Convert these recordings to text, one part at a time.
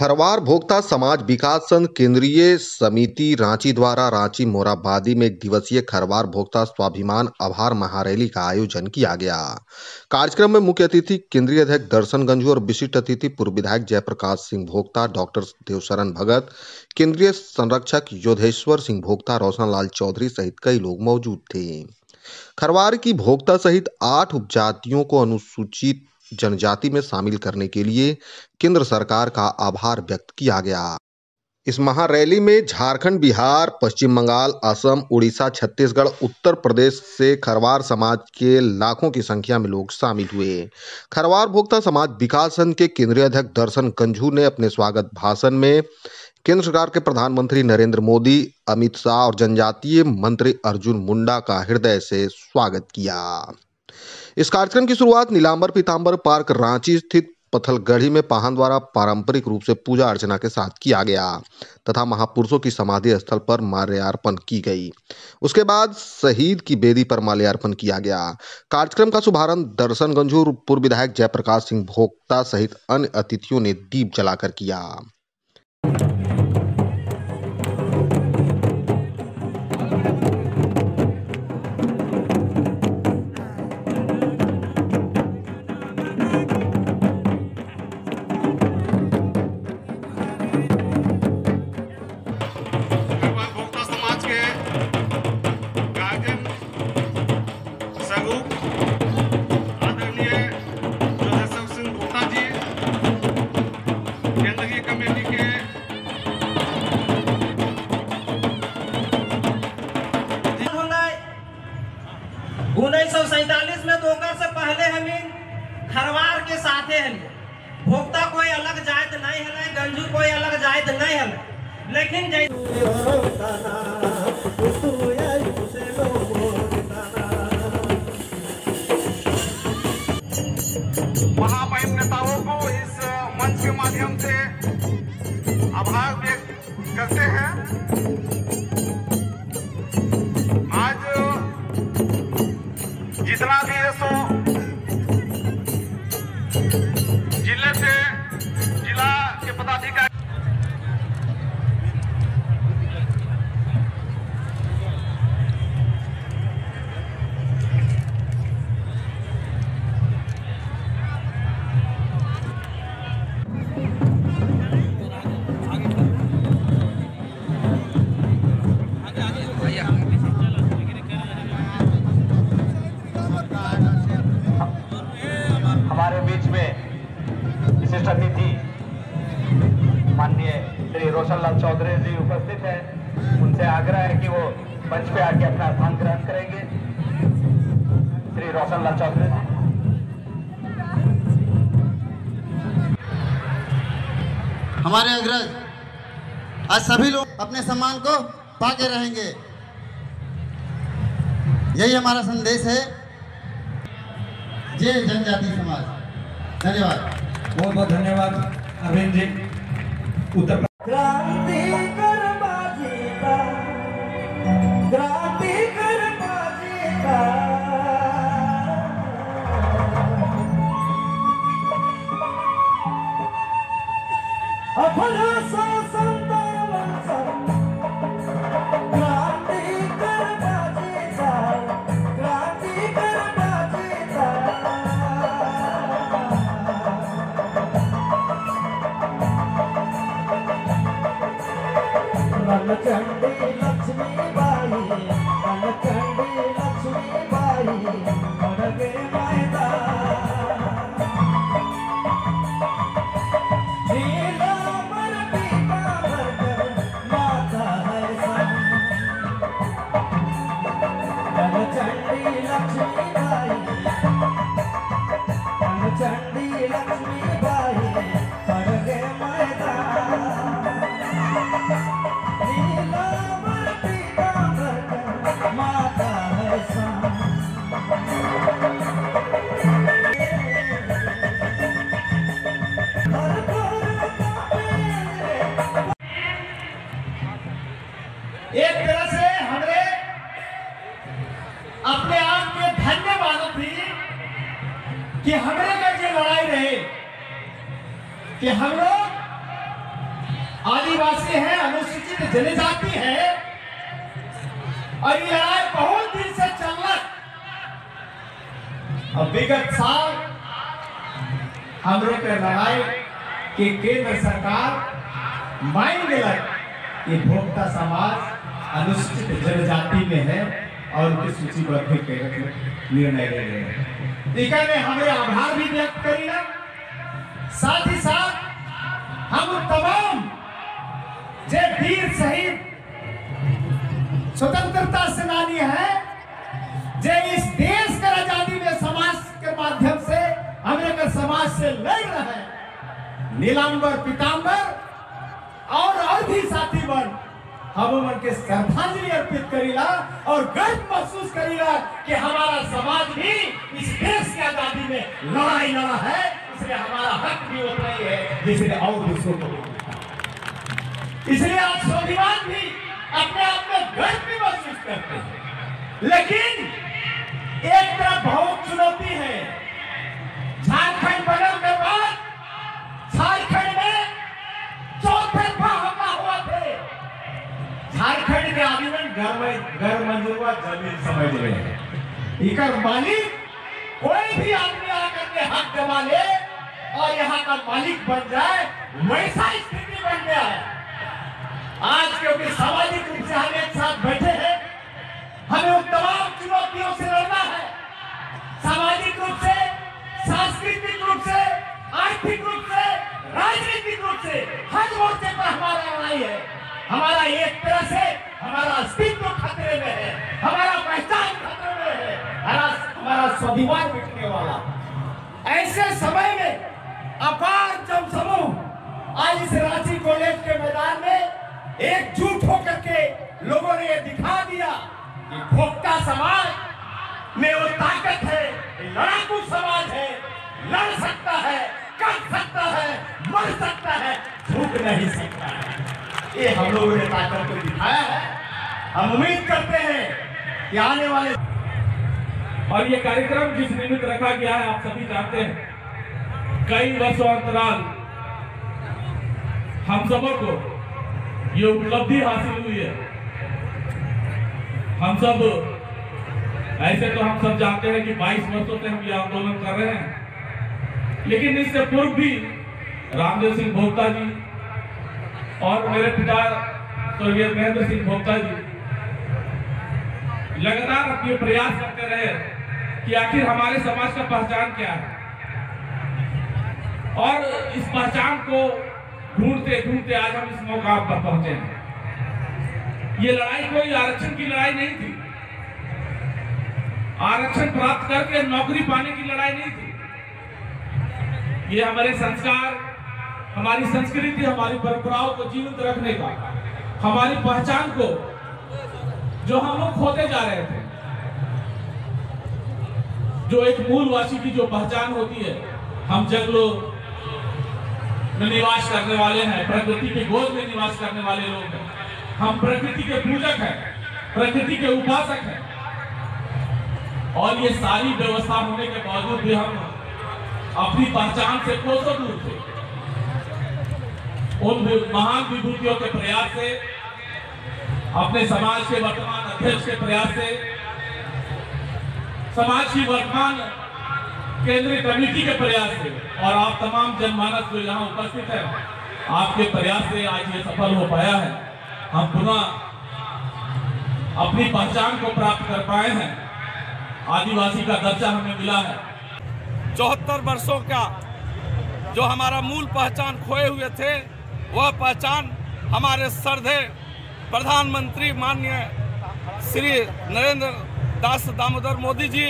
खरवार भोक्ता समाज विकास संघ केंद्रीय समिति रांची द्वारा रांची मोराबादी में एक दिवसीय खरवार भोक्ता स्वाभिमान आभार महारैली का आयोजन किया गया। कार्यक्रम में मुख्य अतिथि केंद्रीय अध्यक्ष दर्शन गंजू और विशिष्ट अतिथि पूर्व विधायक जयप्रकाश सिंह भोक्ता डॉक्टर देवशरण भगत, केंद्रीय संरक्षक योधेश्वर सिंह भोक्ता रोशन लाल चौधरी सहित कई लोग मौजूद थे। खरवार की भोक्ता सहित आठ उपजातियों को अनुसूचित जनजाति में शामिल करने के लिए केंद्र सरकार का आभार व्यक्त किया गया। इस महारैली में झारखंड, बिहार, पश्चिम बंगाल, असम, उड़ीसा, छत्तीसगढ़, उत्तर प्रदेश से खरवार समाज के लाखों की संख्या में लोग शामिल हुए। खरवार भोक्ता समाज विकास संघ के केंद्रीय अध्यक्ष दर्शन कंझू ने अपने स्वागत भाषण में केंद्र सरकार के प्रधानमंत्री नरेंद्र मोदी, अमित शाह और जनजातीय मंत्री अर्जुन मुंडा का हृदय से स्वागत किया। इस कार्यक्रम की शुरुआत नीलांबर पीताम्बर पार्क रांची स्थित पथलगढ़ी में पाहन द्वारा पारंपरिक रूप से पूजा अर्चना के साथ किया गया, तथा महापुरुषों की समाधि स्थल पर माल्यार्पण की गई। उसके बाद शहीद की बेदी पर माल्यार्पण किया गया। कार्यक्रम का शुभारंभ दर्शन गंजूर पूर्व विधायक जयप्रकाश सिंह भोक्ता सहित अन्य अतिथियों ने दीप जलाकर किया। सैतालीस में दोकर से पहले हमी खरवार के साथे हली भोक्ता कोई अलग जात नहीं है, गंजू कोई अलग जात नहीं है। लेकिन नेताओं को इस मंच के माध्यम से आभार व्यक्त करते हैं। जिला के पदाधिकारी चौधरी जी उपस्थित हैं। उनसे आग्रह है कि वो मंच पे आके अपना स्थान ग्रहण करेंगे। श्री रोशन लाल चौधरी जी। हमारे अग्रज आज सभी लोग अपने सम्मान को पाके रहेंगे। यही हमारा संदेश है। जय जनजाति समाज। धन्यवाद। बहुत बहुत धन्यवाद अरविंद जी। उत्तर Mama, come. आदिवासी है, अनुसूचित जनजाति है। और ये लड़ाई बहुत दिन से चल रहा अब विगत साल हम लोग लड़ाई की केंद्र सरकार मान दिलक कि भोक्ता समाज अनुसूचित जनजाति में है और उनकी सूचीबद्ध निर्णय ले रहे हैं। टीका ने हमें आभार भी व्यक्त करी साथ ही साथ हम तमाम जे वीर शहीद। स्वतंत्रता सेनानी है। जे इस देश के आज़ादी में समाज के माध्यम से के समाज से लड़ रहे हैं, नीलांबर पीताम्बर और भी साथी बन, हम उमन के श्रद्धांजलि अर्पित करीला और गर्व महसूस करीला कि हमारा समाज भी इस देश की आज़ादी में लड़ाई लड़ा है, इसलिए हमारा हक भी उतना ही है जिसने और दूसरों को इसलिए आप स्वाभिमान भी अपने आप में गर्व भी महसूस करते हैं। लेकिन एक तरफ़ बहुत चुनौती है। झारखंड बनने के बाद झारखंड में चौथे हमला हुआ थे। झारखंड के आदिवन घर मंजूर ज़मीन समझ रहे हैं इकर मालिक कोई भी आदमी आकर के हक जमा ले और यहाँ का मालिक बन जाए, वैसा स्थिति बन गया है। आज क्योंकि सामाजिक रूप से हम एक साथ बैठे हैं, हमें उन तमाम चुनौतियों से लड़ना है। सामाजिक रूप से, सांस्कृतिक रूप से, आर्थिक रूप से, राजनीतिक रूप से, हर मोर्चे पर हमारा लड़ाई है। हमारा एक तरह से हमारा अस्तित्व खतरे में है, हमारा पहचान खतरे में है। हमारा स्वाभिमान मिटने वाला। ऐसे समय समाज में वो ताकत है, लड़ाकू समाज है, लड़ सकता है, कर सकता है, मर सकता है, झुक नहीं सकता है। ये हम लोगों ने ताकत को दिखाया है। हम उम्मीद करते हैं कि आने वाले और ये कार्यक्रम जिस निमित्त रखा गया है, आप सभी जानते हैं, कई वर्षों अंतराल हम सबों को ये उपलब्धि हासिल हुई है। हम सब ऐसे तो हम सब जानते हैं कि 22 वर्षों से हम ये आंदोलन कर रहे हैं। लेकिन इससे पूर्व भी रामदेव सिंह भोक्ता जी और मेरे पिता स्वर्गीय महेंद्र सिंह भोक्ता जी लगातार अपने प्रयास करते रहे कि आखिर हमारे समाज का पहचान क्या है। और इस पहचान को ढूंढते ढूंढते आज हम इस मौका पर पहुँचे हैं। ये लड़ाई कोई आरक्षण की लड़ाई नहीं थी। आरक्षण प्राप्त करके नौकरी पाने की लड़ाई नहीं थी। ये हमारे संस्कार, हमारी संस्कृति, हमारी परंपराओं को जीवित रखने का, हमारी पहचान को, जो हम लोग खोते जा रहे थे, जो एक मूलवासी की जो पहचान होती है, हम जंगलों में निवास करने वाले हैं, प्रकृति के गोद में निवास करने वाले लोग हैं। हम प्रकृति के पूजक हैं, प्रकृति के उपासक हैं। और ये सारी व्यवस्था होने के बावजूद भी हम अपनी पहचान से कोसों दूर थे। उन महान विभूतियों के प्रयास से, अपने समाज के वर्तमान अध्यक्ष के प्रयास से, समाज की वर्तमान केंद्रीय कमेटी के प्रयास से, और आप तमाम जनमानस जो यहाँ उपस्थित है, आपके प्रयास से आज ये सफल हो पाया है। हम पुनः अपनी पहचान को प्राप्त कर पाए हैं। आदिवासी का दर्जा हमें मिला है। चौहत्तर वर्षों का जो हमारा मूल पहचान खोए हुए थे, वह पहचान हमारे श्रद्धे प्रधानमंत्री माननीय श्री नरेंद्र दास दामोदर मोदी जी,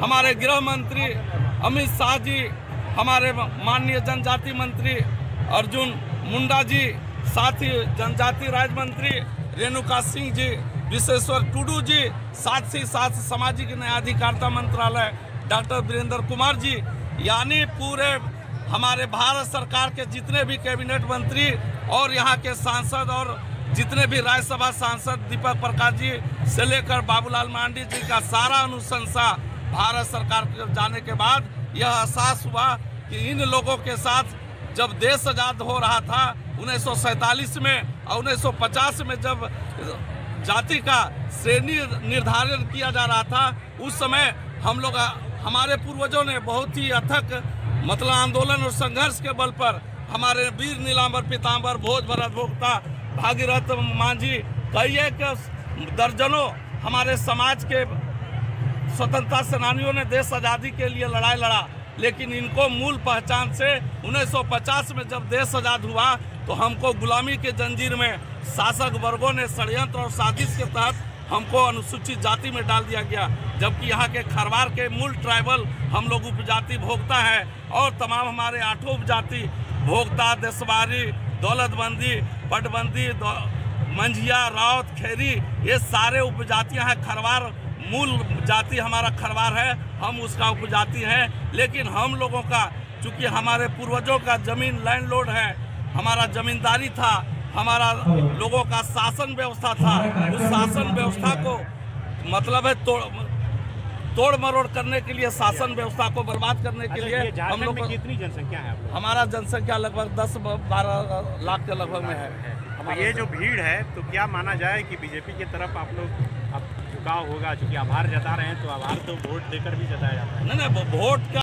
हमारे गृह मंत्री अमित शाह जी, हमारे माननीय जनजाति मंत्री अर्जुन मुंडा जी, साथ ही जनजाति राज्य मंत्री रेणुका सिंह जी विश्वेश्वर टुडू जी साथ ही साथ सामाजिक न्याय अधिकारिता मंत्रालय, डॉक्टर वीरेंद्र कुमार जी, यानी पूरे हमारे भारत सरकार के जितने भी कैबिनेट मंत्री और यहाँ के सांसद और जितने भी राज्यसभा सांसद दीपक प्रकाश जी से लेकर बाबूलाल मांडी जी का सारा अनुशंसा भारत सरकार के जाने के बाद यह एहसास हुआ कि इन लोगों के साथ जब देश आज़ाद हो रहा था, उन्नीस सौ सैंतालीस में और 1950 में जब जाति का श्रेणी निर्धारण किया जा रहा था। उस समय हम लोग, हमारे पूर्वजों ने बहुत ही अथक मतलब आंदोलन और संघर्ष के बल पर हमारे वीर नीलांबर पीताम्बर भोज भरत भोक्ता भागीरथ मांझी, कई एक दर्जनों हमारे समाज के स्वतंत्रता सेनानियों ने देश आज़ादी के लिए लड़ाई लड़ा, लेकिन इनको मूल पहचान से 1950 में जब देश आज़ाद हुआ तो हमको गुलामी के जंजीर में शासक वर्गों ने षडयंत्र और साजिश के तहत हमको अनुसूचित जाति में डाल दिया गया, जबकि यहाँ के खरवार के मूल ट्राइबल हम लोग उपजाति भोगता है और तमाम हमारे आठों उपजाति भोगता देशवारी, दौलतबंदी, पटबंदी मंझिया राउत खेरी, ये सारे उपजातियाँ हैं। खरवार मूल जाति हमारा खरवार है, हम उसका उपजाति हैं। लेकिन हम लोगों का, चूँकि हमारे पूर्वजों का ज़मीन लैंडलॉर्ड है, हमारा जमींदारी था हमारा लोगों का शासन व्यवस्था था। उस शासन व्यवस्था को मतलब है तोड़ तोड़ मरोड़ करने के लिए शासन व्यवस्था को बर्बाद करने के लिए हम लोग कितनी जनसंख्या है आप हमारा जनसंख्या लगभग दस बारह लाख के लगभग में है। तो ये जो भीड़ है तो क्या माना जाए कि बीजेपी की तरफ़ आप लोग अब झुकाव होगा? क्योंकि आभार जता रहे हैं तो आभार तो वोट देकर भी जताया जाता है। नहीं नहीं वोट का